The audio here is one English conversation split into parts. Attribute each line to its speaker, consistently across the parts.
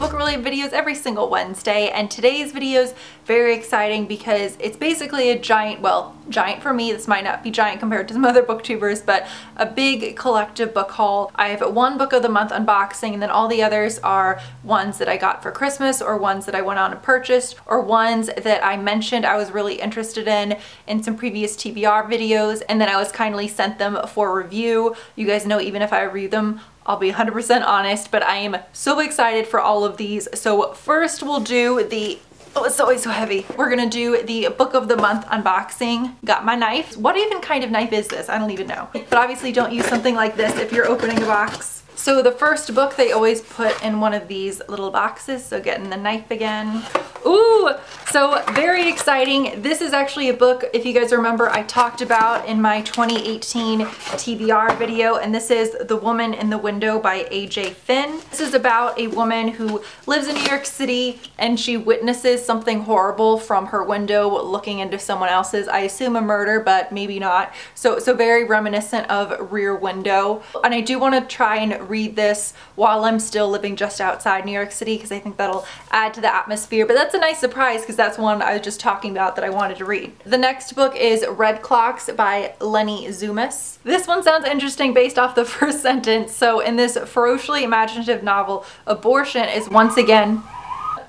Speaker 1: book related videos every single Wednesday and today's video is very exciting because it's basically a giant, well, giant for me, this might not be giant compared to some other booktubers, but a big collective book haul. I have one book of the month unboxing and then all the others are ones that I got for Christmas or ones that I went on and purchased or ones that I mentioned I was really interested in in some previous TBR videos and then I was kindly sent them for review. You guys know even if I review them, I'll be 100% honest, but I am so excited for all of these. So first we'll do the Oh, it's always so heavy. We're gonna do the book of the month unboxing. Got my knife. What even kind of knife is this? I don't even know. But obviously don't use something like this if you're opening a box. So the first book they always put in one of these little boxes, so getting the knife again. Ooh, so very exciting. This is actually a book, if you guys remember, I talked about in my 2018 TBR video, and this is The Woman in the Window by AJ Finn. This is about a woman who lives in New York City and she witnesses something horrible from her window looking into someone else's. I assume a murder, but maybe not. So, so very reminiscent of Rear Window. And I do want to try and read this while I'm still living just outside New York City because I think that'll add to the atmosphere. But that's a nice surprise because that's one I was just talking about that I wanted to read. The next book is Red Clocks by Leni Zumas. This one sounds interesting based off the first sentence. So in this ferociously imaginative novel, abortion is once again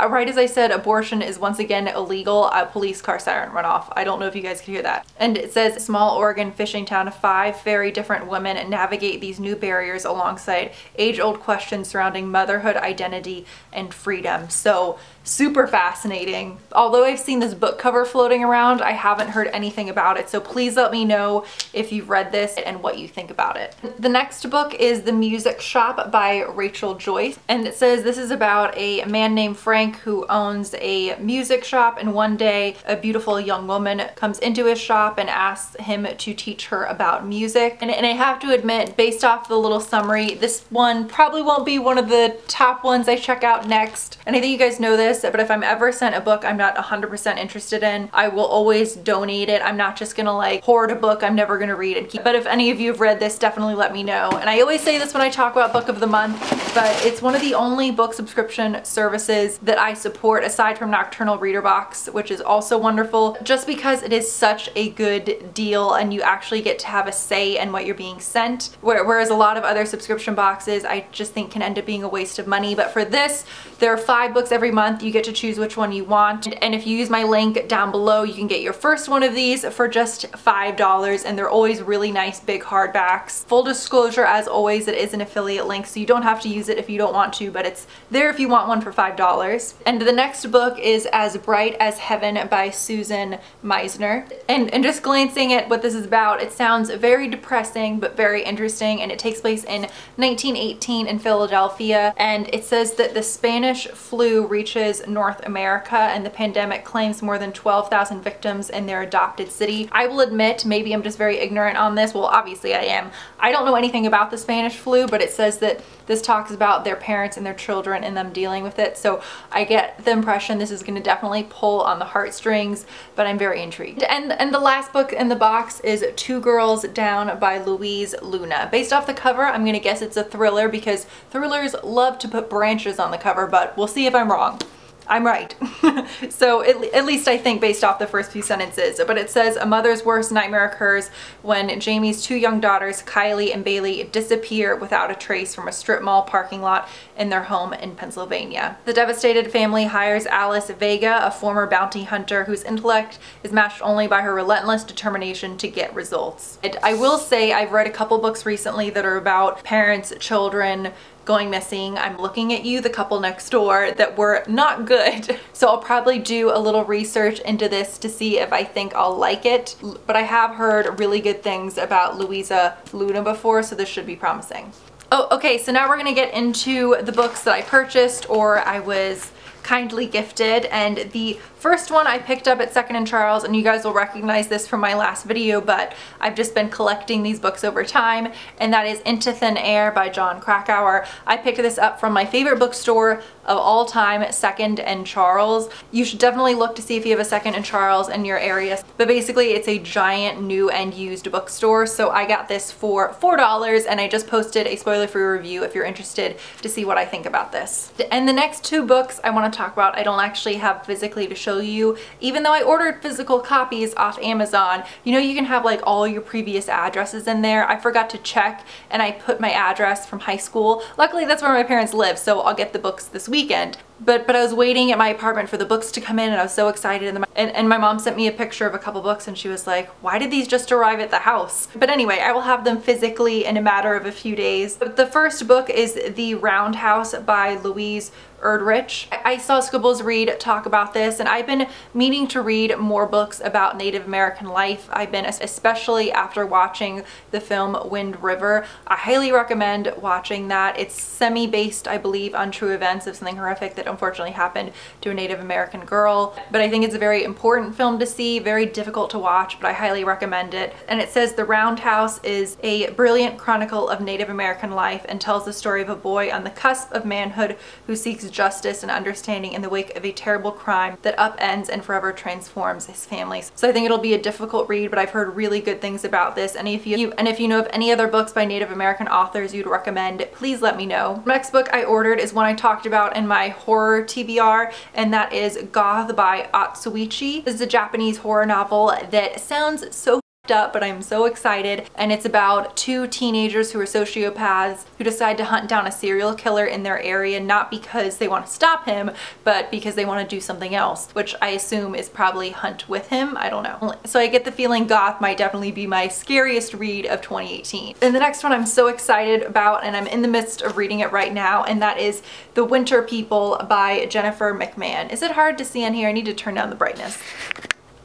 Speaker 1: uh, right as I said, abortion is once again illegal. A police car siren went off. I don't know if you guys could hear that. And it says small Oregon fishing town five very different women navigate these new barriers alongside age-old questions surrounding motherhood, identity, and freedom. So super fascinating. Although I've seen this book cover floating around, I haven't heard anything about it. So please let me know if you've read this and what you think about it. The next book is The Music Shop by Rachel Joyce. And it says this is about a man named Frank who owns a music shop. And one day a beautiful young woman comes into his shop and asks him to teach her about music. And, and I have to admit, based off the little summary, this one probably won't be one of the top ones I check out next. And I think you guys know this this, but if I'm ever sent a book I'm not 100% interested in, I will always donate it. I'm not just gonna like hoard a book I'm never gonna read and keep. But if any of you have read this, definitely let me know. And I always say this when I talk about book of the month, but it's one of the only book subscription services that I support aside from Nocturnal Reader Box, which is also wonderful, just because it is such a good deal and you actually get to have a say in what you're being sent. Whereas a lot of other subscription boxes I just think can end up being a waste of money. But for this, there are five books every month. You get to choose which one you want. And if you use my link down below, you can get your first one of these for just $5 and they're always really nice big hardbacks. Full disclosure, as always, it is an affiliate link, so you don't have to use it if you don't want to, but it's there if you want one for $5. And the next book is As Bright as Heaven by Susan Meissner. And, and just glancing at what this is about, it sounds very depressing, but very interesting. And it takes place in 1918 in Philadelphia. And it says that the Spanish flu reaches North America and the pandemic claims more than 12,000 victims in their adopted city. I will admit, maybe I'm just very ignorant on this. Well, obviously I am. I don't know anything about the Spanish flu, but it says that this talks about their parents and their children and them dealing with it. So I get the impression this is going to definitely pull on the heartstrings, but I'm very intrigued. And, and the last book in the box is Two Girls Down by Louise Luna. Based off the cover, I'm going to guess it's a thriller because thrillers love to put branches on the cover, but we'll see if I'm wrong. I'm right. so at, at, least I think based off the first few sentences. But it says a mother's worst nightmare occurs when Jamie's two young daughters, Kylie and Bailey, disappear without a trace from a strip mall parking lot in their home in Pennsylvania. The devastated family hires Alice Vega, a former bounty hunter whose intellect is matched only by her relentless determination to get results. I will say I've read a couple books recently that are about parents, children, going missing. I'm looking at you, the couple next door, that were not good. So I'll probably do a little research into this to see if I think I'll like it. But I have heard really good things about Louisa Luna before, so this should be promising. Oh, okay, so now we're gonna get into the books that I purchased or I was kindly gifted and the First one I picked up at Second & Charles, and you guys will recognize this from my last video, but I've just been collecting these books over time, and that is Into Thin Air by Jon Krakauer. I picked this up from my favorite bookstore of all time, Second and Charles. You should definitely look to see if you have a Second and Charles in your area. But basically it's a giant new and used bookstore. So I got this for $4 and I just posted a spoiler-free review if you're interested to see what I think about this. And the next two books I want to talk about, I don't actually have physically to show you. Even though I ordered physical copies off Amazon, you know you can have like all your previous addresses in there. I forgot to check and I put my address from high school. Luckily that's where my parents live, so I'll get the books this weekend. But, but I was waiting at my apartment for the books to come in and I was so excited. And, and, and my mom sent me a picture of a couple books and she was like, why did these just arrive at the house? But anyway, I will have them physically in a matter of a few days. But the first book is The Roundhouse by Louise Erdrich. I saw Scribbles Read talk about this and I've been meaning to read more books about Native American life. I've been, especially after watching the film Wind River, I highly recommend watching that. It's semi-based, I believe, on true events of something horrific that unfortunately happened to a Native American girl. But I think it's a very important film to see, very difficult to watch, but I highly recommend it. And it says The Roundhouse is a brilliant chronicle of Native American life and tells the story of a boy on the cusp of manhood who seeks justice and understanding in the wake of a terrible crime that upends and forever transforms his family. So I think it'll be a difficult read, but I've heard really good things about this. And if you and if you know of any other books by Native American authors you'd recommend, please let me know. The next book I ordered is one I talked about in my horror TBR, and that is Goth by Atsuichi. This is a Japanese horror novel that sounds so up, but I'm so excited. And it's about two teenagers who are sociopaths who decide to hunt down a serial killer in their area, not because they want to stop him, but because they want to do something else, which I assume is probably hunt with him. I don't know. So I get the feeling Goth might definitely be my scariest read of 2018. And the next one I'm so excited about, and I'm in the midst of reading it right now, and that is The Winter People by Jennifer McMahon. Is it hard to see in here? I need to turn down the brightness.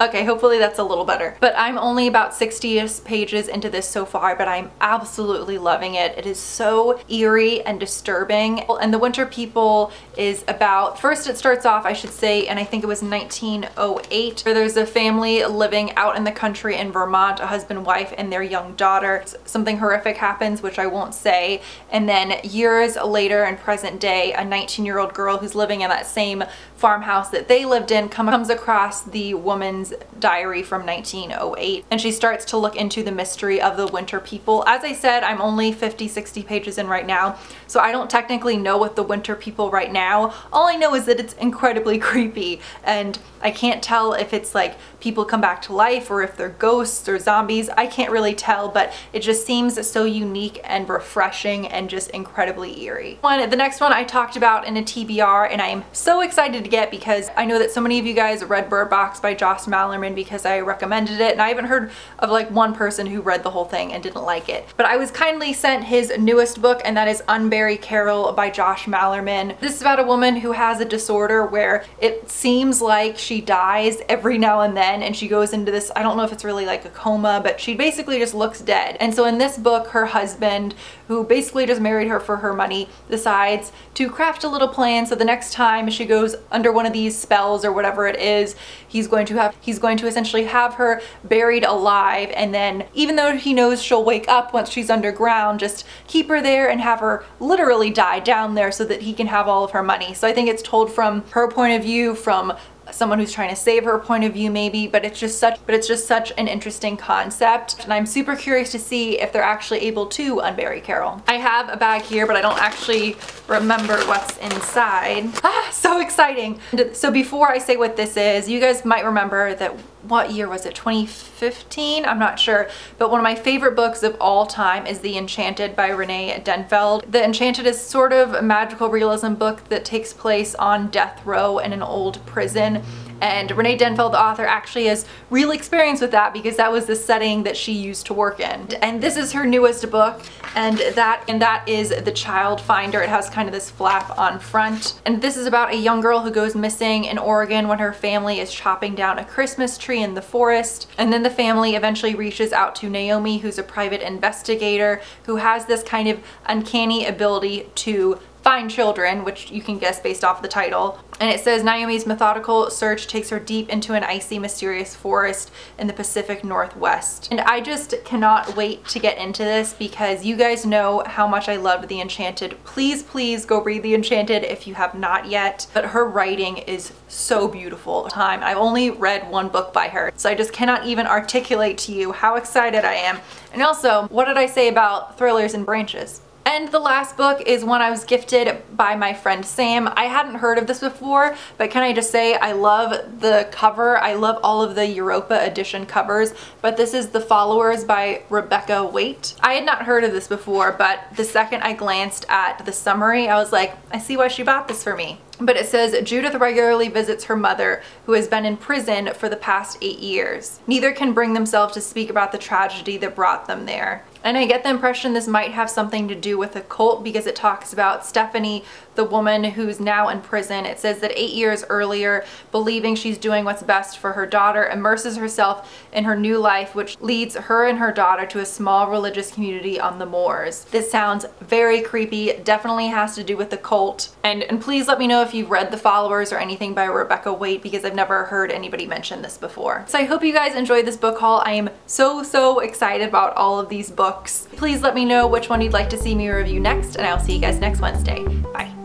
Speaker 1: Okay, hopefully that's a little better. But I'm only about 60 pages into this so far, but I'm absolutely loving it. It is so eerie and disturbing. And The Winter People is about, first it starts off, I should say, and I think it was 1908, where there's a family living out in the country in Vermont, a husband, wife, and their young daughter. Something horrific happens, which I won't say. And then years later in present day, a 19 year old girl who's living in that same farmhouse that they lived in comes across the woman's diary from 1908 and she starts to look into the mystery of the winter people. As I said, I'm only 50, 60 pages in right now, so I don't technically know what the winter people right now. All I know is that it's incredibly creepy and I can't tell if it's like people come back to life or if they're ghosts or zombies. I can't really tell, but it just seems so unique and refreshing and just incredibly eerie. One, the next one I talked about in a TBR and I am so excited to get because I know that so many of you guys read Bird Box by Josh Malerman because I recommended it and I haven't heard of like one person who read the whole thing and didn't like it. But I was kindly sent his newest book and that is Unbury Carol by Josh Malerman. This is about a woman who has a disorder where it seems like she dies every now and then and she goes into this, I don't know if it's really like a coma, but she basically just looks dead. And so in this book, her husband, who basically just married her for her money, decides to craft a little plan so the next time she goes under one of these spells or whatever it is, he's going to have, he's going to essentially have her buried alive and then even though he knows she'll wake up once she's underground, just keep her there and have her literally die down there so that he can have all of her money. So I think it's told from her point of view, from someone who's trying to save her point of view maybe but it's just such but it's just such an interesting concept and I'm super curious to see if they're actually able to unbury Carol. I have a bag here but I don't actually remember what's inside. Ah, so exciting. So before I say what this is, you guys might remember that what year was it? 2015 i'm not sure. But one of my favorite books of all time is the enchanted by rene denfeld. The enchanted is sort of a magical realism book that takes place on death row in an old prison and Rene Denfeld, the author, actually has real experience with that because that was the setting that she used to work in. And this is her newest book and that and that is The Child Finder. It has kind of this flap on front. And this is about a young girl who goes missing in Oregon when her family is chopping down a Christmas tree in the forest. And then the family eventually reaches out to Naomi, who's a private investigator who has this kind of uncanny ability to Find Children, which you can guess based off the title. And it says Naomi's methodical search takes her deep into an icy, mysterious forest in the Pacific Northwest. And I just cannot wait to get into this because you guys know how much I loved The Enchanted. Please, please go read The Enchanted if you have not yet. But her writing is so beautiful. Time I've only read one book by her, so I just cannot even articulate to you how excited I am. And also, what did I say about thrillers and branches? And the last book is one I was gifted by my friend Sam. I hadn't heard of this before, but can I just say I love the cover. I love all of the Europa edition covers, but this is The Followers by Rebecca Wait. I had not heard of this before, but the second I glanced at the summary, I was like, I see why she bought this for me. But it says Judith regularly visits her mother, who has been in prison for the past eight years. Neither can bring themselves to speak about the tragedy that brought them there. And I get the impression this might have something to do with a cult because it talks about Stephanie, the woman who's now in prison. It says that eight years earlier, believing she's doing what's best for her daughter, immerses herself in her new life, which leads her and her daughter to a small religious community on the moors. This sounds very creepy, definitely has to do with the cult. And, and please let me know if you've read The Followers or anything by Rebecca Wait because I've never heard anybody mention this before. So I hope you guys enjoyed this book haul. I am so, so excited about all of these books Please let me know which one you'd like to see me review next and I'll see you guys next Wednesday. Bye.